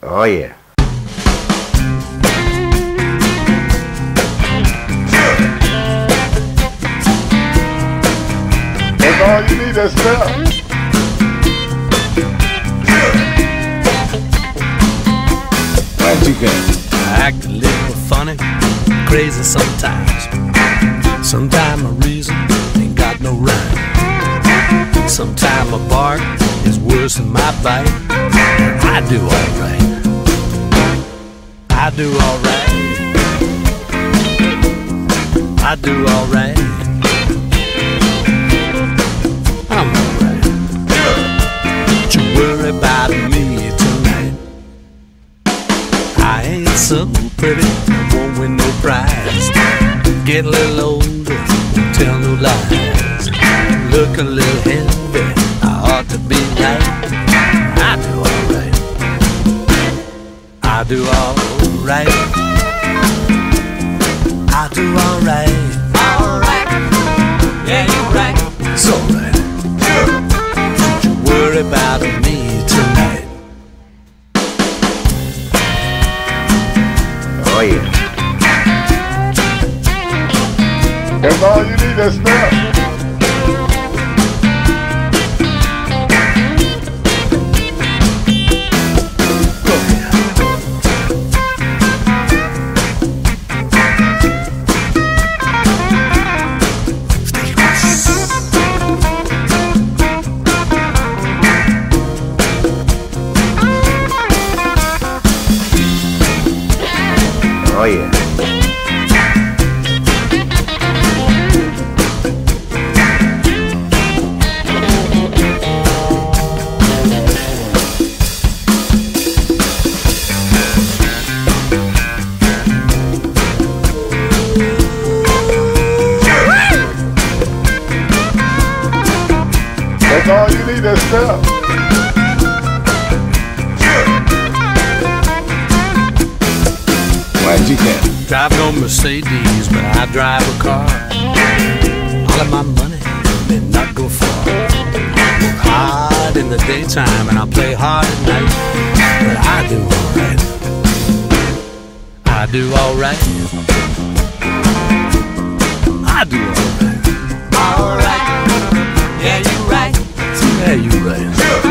Oh, yeah. That's all you need, that's enough. Glad you came. I act a little funny, crazy sometimes. Sometimes my reason ain't got no rhyme. Sometimes my bark is worse than my bite. I do alright. Do alright. I do alright. I'm alright. Don't you worry about me tonight. I ain't so pretty, won't win no prize. Get a little older, tell no lies. Look a little heavy, I ought to be light. I do alright. I do alright. I do alright. Alright. Yeah, you're right. It's alright. Don't you worry about me tonight. Oh, yeah. That's all you need, that's enough. Yeah. That's all you need, that's enough. Glad you came. Drive no Mercedes, but I drive a car. All of my money may not go far. Work hard in the daytime and I play hard at night. But I do alright. I do alright. I do alright. Alright. Yeah, you right. Yeah, you right.